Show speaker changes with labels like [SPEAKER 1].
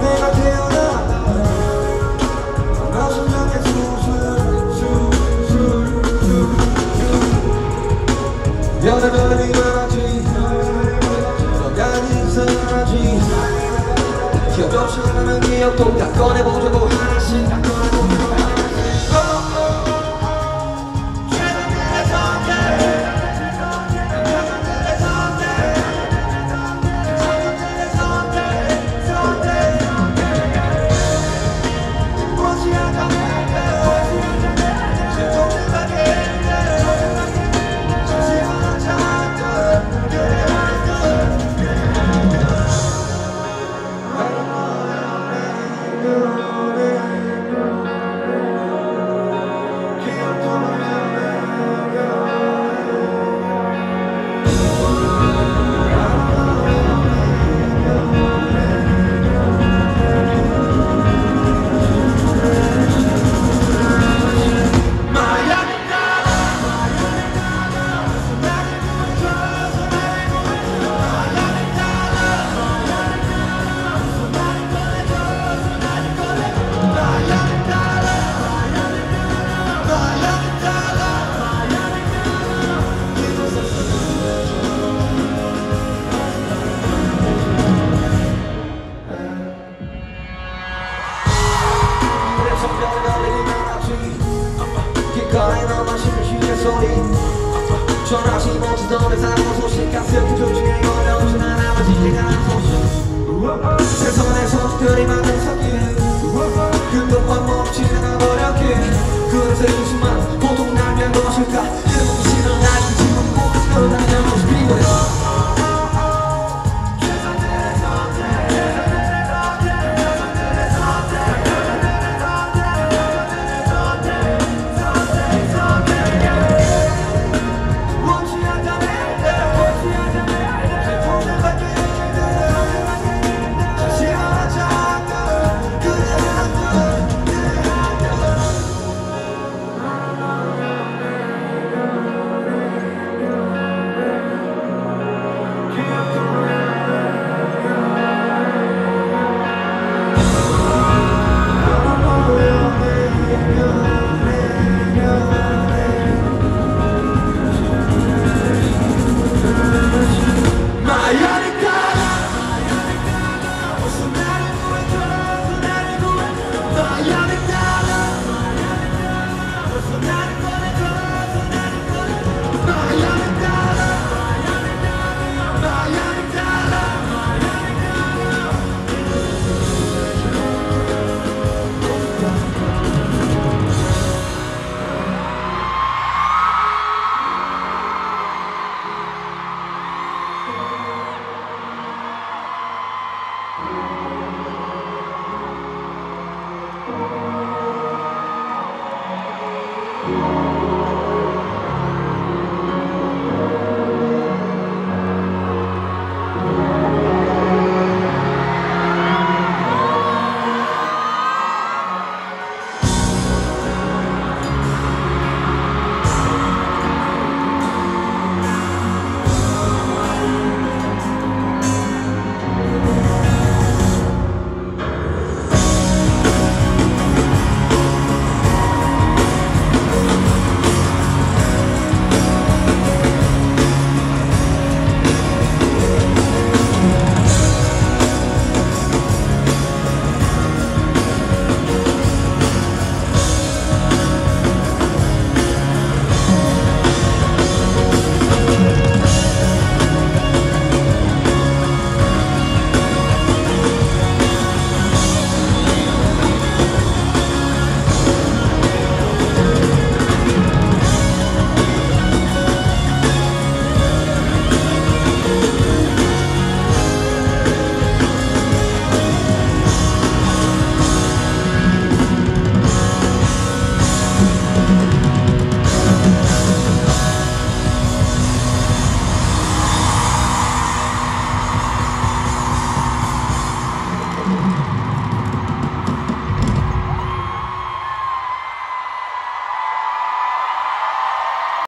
[SPEAKER 1] 내가 태어났다 마지막에 술술술술 여자들이 많았지 너가 사랑하지 기억 없이 나는 기억도 다 꺼내보자고 길가에 남아 심을 쉬는 소리. 전하지 못하던 내 사랑 소식 가슴 조중에 걸려오진 않아 마치 기가 난 소식. 세상의 소식들이 많은